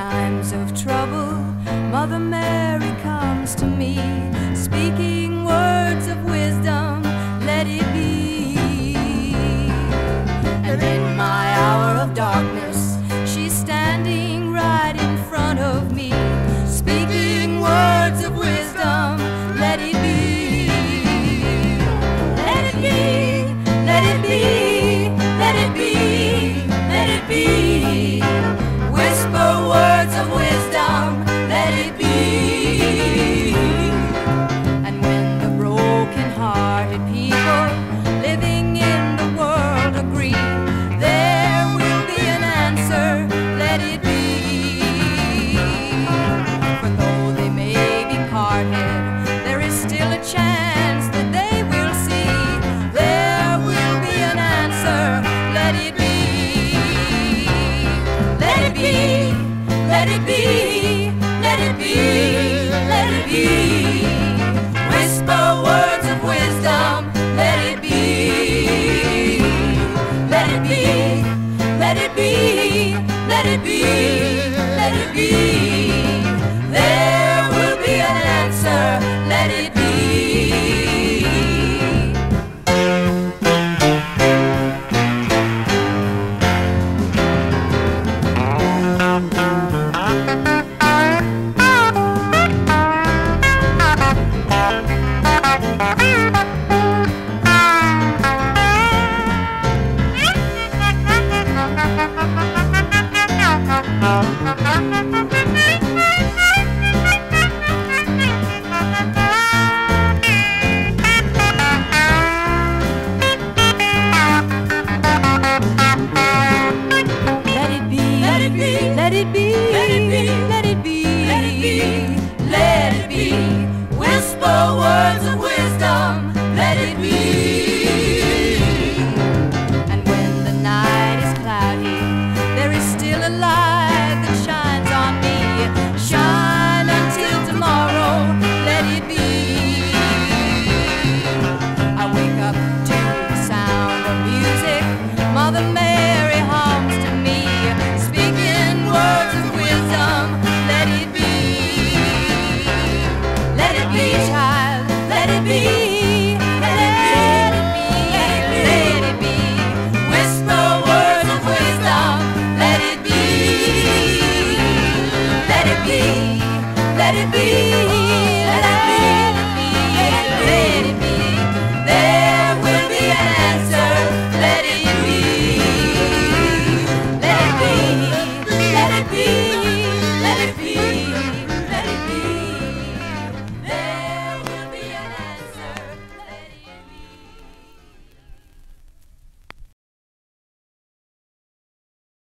times of trouble, Mother Mary comes to me, speaking. Let it be, let it be, let it be. Whisper words of wisdom, let it be. Let it be, let it be, let it be, let it be. There will be an answer, let it be. be.